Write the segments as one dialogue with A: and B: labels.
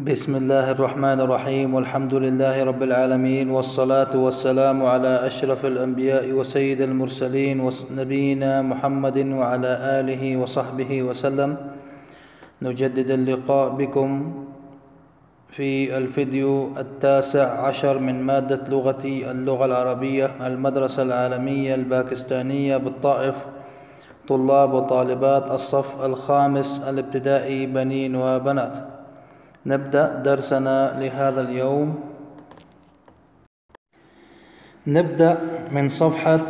A: بسم الله الرحمن الرحيم والحمد لله رب العالمين والصلاة والسلام على أشرف الأنبياء وسيد المرسلين نبينا محمد وعلى آله وصحبه وسلم. نجدد اللقاء بكم في الفيديو التاسع عشر من مادة لغة اللغة العربية المدرسة العالمية الباكستانية بالطائف طلاب وطالبات الصف الخامس الابتدائي بنين وبنات. نبدأ درسنا لهذا اليوم. نبدأ من صفحة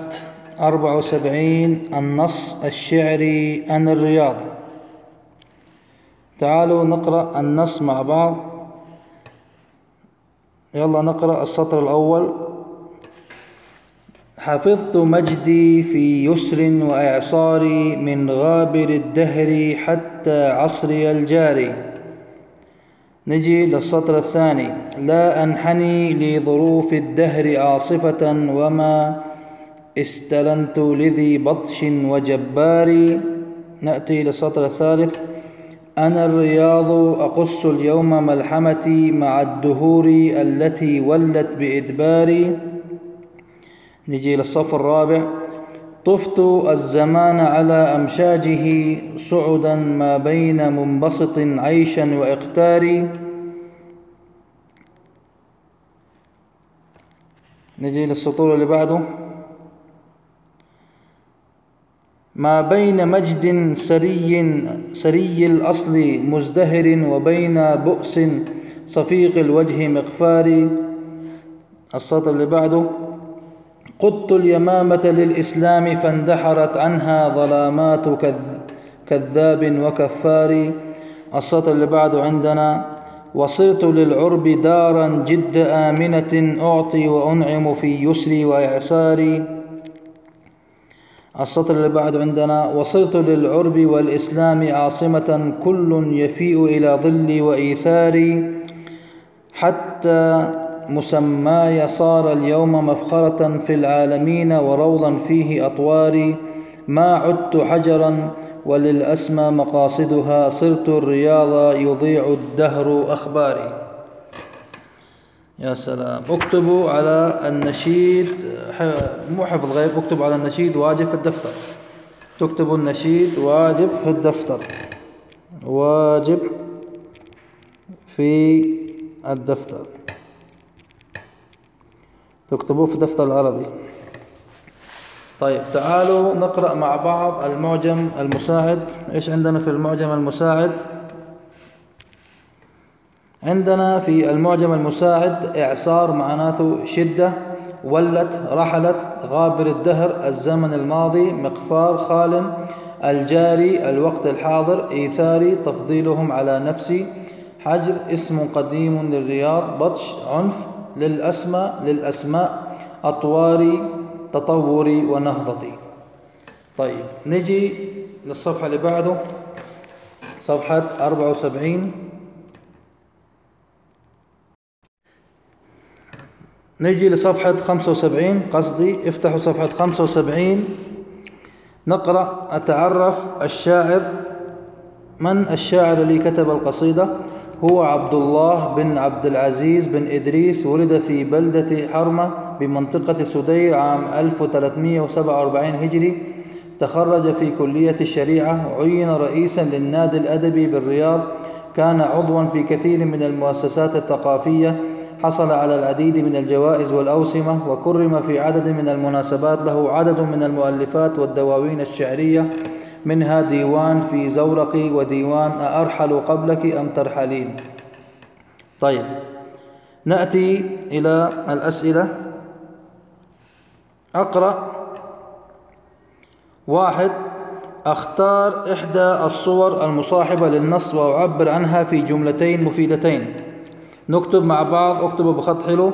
A: 74 النص الشعري عن الرياض. تعالوا نقرأ النص مع بعض. يلا نقرأ السطر الأول. حفظت مجدي في يسر وإعصار من غابر الدهر حتى عصري الجاري. نجي للسطر الثاني. لا أنحني لظروف الدهر عاصفة وما استلنت لذي بطش وجبار. نأتي للسطر الثالث. أنا الرياض أقص اليوم ملحمتي مع الدهور التي ولت بإدباري. نجي للصف الرابع. طفت الزمان على أمشاجه صعدا ما بين منبسط عيشا وإقتار نجي للسطور اللي بعده. ما بين مجد سري سري الأصل مزدهر وبين بؤس صفيق الوجه مقفار السطر اللي بعده. قدت اليمامة للإسلام فاندحرت عنها ظلامات كذاب وكفار السطر اللي بعده عندنا وصرت للعرب دارا جد آمنة أعطي وأنعم في يسري وإعساري السطر اللي بعده عندنا وصرت للعرب والإسلام عاصمة كل يفيء إلى ظلي وإيثاري حتى مسماي صار اليوم مفخرة في العالمين وروضا فيه أطواري. ما عدت حجرا وللأسمى مقاصدها صرت الرياض يضيع الدهر أخباري. يا سلام. اكتبوا على النشيد مو حفظ غيب اكتبوا على النشيد واجب في الدفتر. تكتبوا النشيد واجب في الدفتر. واجب في الدفتر. تكتبوه في دفتر العربي. طيب تعالوا نقرأ مع بعض المعجم المساعد. إيش عندنا في المعجم المساعد؟ عندنا في المعجم المساعد إعصار معناته شدة ولت رحلت غابر الدهر الزمن الماضي مقفار خال الجاري الوقت الحاضر إيثاري تفضيلهم على نفسي حجر اسم قديم للرياض بطش عنف للأسماء للأسماء أطواري تطوري ونهضتي. طيب نجي للصفحة اللي بعده صفحة 74 نجي لصفحة 75 قصدي افتحوا صفحة 75 نقرأ أتعرف الشاعر من الشاعر اللي كتب القصيدة؟ هو عبد الله بن عبد العزيز بن إدريس ولد في بلدة حرمة بمنطقة سدير عام 1347 هجري تخرج في كلية الشريعة عين رئيسا للنادي الأدبي بالرياض كان عضوا في كثير من المؤسسات الثقافية حصل على العديد من الجوائز والأوسمة وكرم في عدد من المناسبات له عدد من المؤلفات والدواوين الشعرية. منها ديوان في زورقي وديوان أأرحل قبلك أم ترحلين. طيب نأتي إلى الأسئلة. أقرأ. واحد أختار إحدى الصور المصاحبة للنص وأعبر عنها في جملتين مفيدتين. نكتب مع بعض اكتبوا بخط حلو.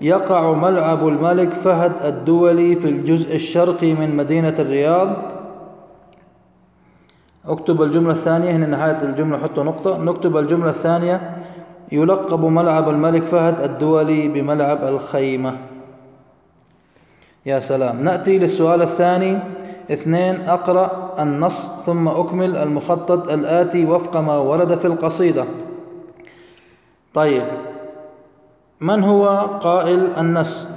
A: يقع ملعب الملك فهد الدولي في الجزء الشرقي من مدينة الرياض. اكتب الجملة الثانية هنا نهاية الجملة حطوا نقطة. نكتب الجملة الثانية يلقب ملعب الملك فهد الدولي بملعب الخيمة. يا سلام. نأتي للسؤال الثاني. اثنين أقرأ النص ثم أكمل المخطط الآتي وفق ما ورد في القصيدة. طيب من هو قائل النص؟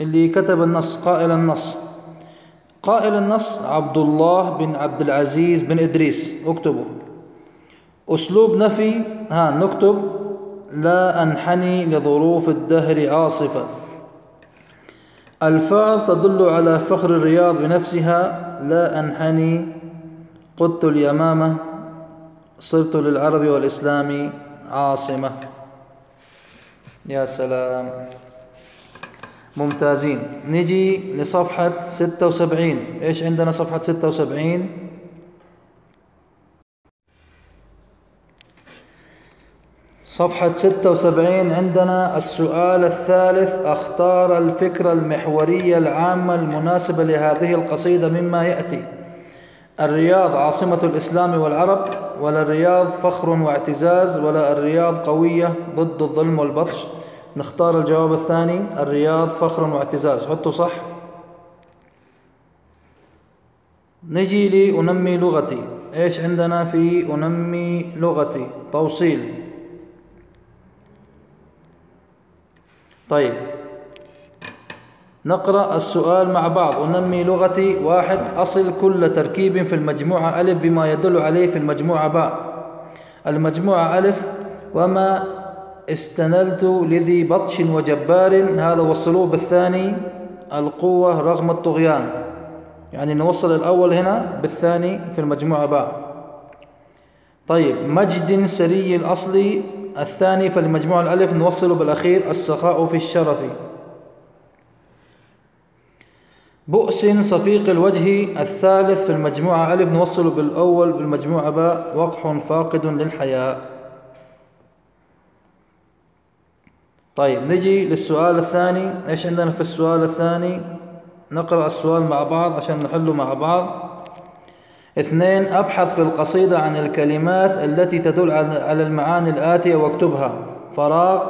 A: اللي كتب النص قائل النص. قائل النص عبد الله بن عبد العزيز بن إدريس. اكتبوا. أسلوب نفي. ها نكتب. لا أنحني لظروف الدهر عاصفة ألفاظ تدل على فخر الرياض بنفسها. لا أنحني. قدت اليمامة. صرت للعرب والإسلام عاصمة. يا سلام. ممتازين. نجي لصفحة 76 إيش عندنا صفحة 76 صفحة 76 عندنا السؤال الثالث أختار الفكرة المحورية العامة المناسبة لهذه القصيدة مما يأتي. الرياض عاصمة الإسلام والعرب ولا الرياض فخر واعتزاز ولا الرياض قوية ضد الظلم والبطش. نختار الجواب الثاني الرياض فخر واعتزاز. حطوا صح. نجي لأنمي لغتي. إيش عندنا في أنمي لغتي؟ توصيل. طيب. نقرأ السؤال مع بعض. أنمي لغتي. واحد أصل كل تركيب في المجموعة ألف بما يدل عليه في المجموعة باء. المجموعة ألف وما استنلت لذي بطش وجبار. هذا وصلوه بالثاني القوة رغم الطغيان. يعني نوصل الأول هنا بالثاني في المجموعة باء. طيب مجد سري الأصلي الثاني في المجموعة الألف نوصله بالأخير السخاء في الشرف. بؤس صفيق الوجه الثالث في المجموعة ألف نوصله بالأول بالمجموعة باء. وقح فاقد للحياء. طيب نجي للسؤال الثاني. إيش عندنا في السؤال الثاني؟ نقرأ السؤال مع بعض عشان نحله مع بعض. اثنين أبحث في القصيدة عن الكلمات التي تدل على المعاني الآتية واكتبها. فراغ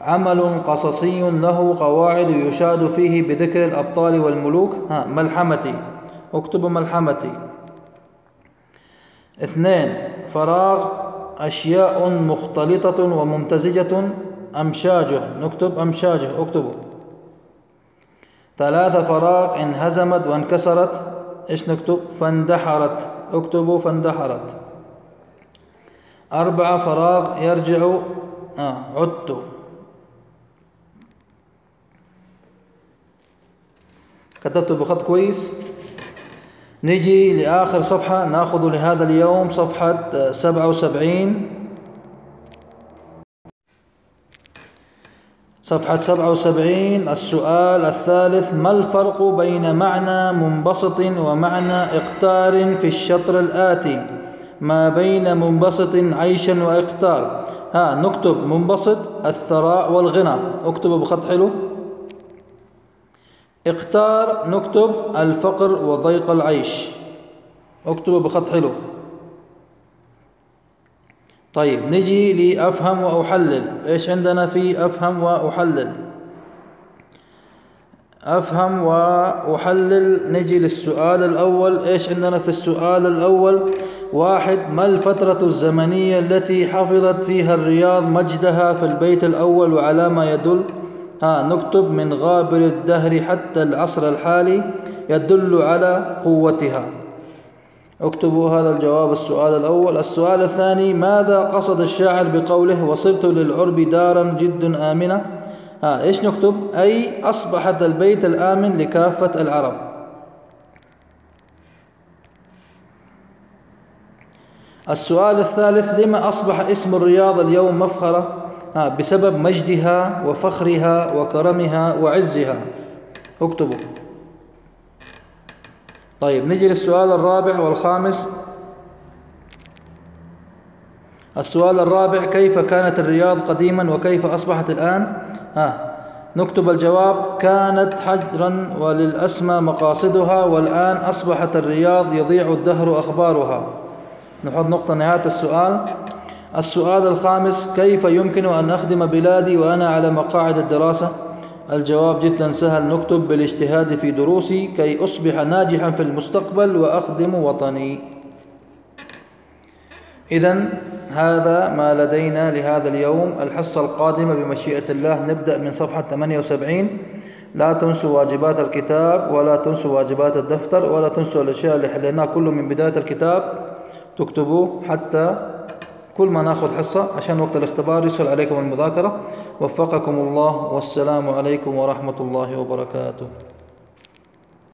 A: عمل قصصي له قواعد يشاد فيه بذكر الأبطال والملوك. ها ملحمتي. اكتب ملحمتي. اثنين فراغ أشياء مختلطة وممتزجة. أمشاجه نكتب أمشاجه اكتبوا ثلاثة فراغ انهزمت وانكسرت إيش نكتب؟ فاندحرت. اكتبوا فاندحرت. أربعة فراغ يرجع آه عدت. كتبت بخط كويس. نجي لآخر صفحة نأخذ لهذا اليوم صفحة سبعة وسبعين. صفحة سبعة وسبعين السؤال الثالث ما الفرق بين معنى منبسط ومعنى إقتار في الشطر الآتي؟ ما بين منبسط عيشا وإقتار؟ ها نكتب منبسط الثراء والغنى. اكتبوا بخط حلو. إقتار نكتب الفقر وضيق العيش. اكتبوا بخط حلو. طيب نجي لأفهم وأحلل. إيش عندنا في أفهم وأحلل؟ أفهم وأحلل نجي للسؤال الأول. إيش عندنا في السؤال الأول؟ واحد ما الفترة الزمنية التي حفظت فيها الرياض مجدها في البيت الأول وعلى ما يدل؟ ها نكتب من غابر الدهر حتى العصر الحالي يدل على قوتها. اكتبوا هذا الجواب السؤال الأول. السؤال الثاني ماذا قصد الشاعر بقوله وصرت للعرب دارا جد آمنة ها إيش نكتب؟ أي أصبحت البيت الآمن لكافة العرب. السؤال الثالث لما أصبح اسم الرياض اليوم مفخرة؟ ها بسبب مجدها وفخرها وكرمها وعزها. اكتبوا. طيب نجي للسؤال الرابع والخامس. السؤال الرابع كيف كانت الرياض قديما وكيف أصبحت الآن؟ ها نكتب الجواب. كانت حجرا وللأسمى مقاصدها والآن أصبحت الرياض يضيع الدهر أخبارها. نحط نقطة نهاية السؤال. السؤال الخامس كيف يمكن أن أخدم بلادي وأنا على مقاعد الدراسة؟ الجواب جدا سهل. نكتب بالاجتهاد في دروسي كي أصبح ناجحا في المستقبل وأخدم وطني. إذا هذا ما لدينا لهذا اليوم. الحصة القادمة بمشيئة الله. نبدأ من صفحة 78 لا تنسوا واجبات الكتاب ولا تنسوا واجبات الدفتر ولا تنسوا الأشياء اللي حليناها كله من بداية الكتاب. تكتبوه حتى كل ما ناخذ حصة عشان وقت الاختبار يسهل عليكم المذاكرة. وفقكم الله والسلام عليكم ورحمة الله وبركاته.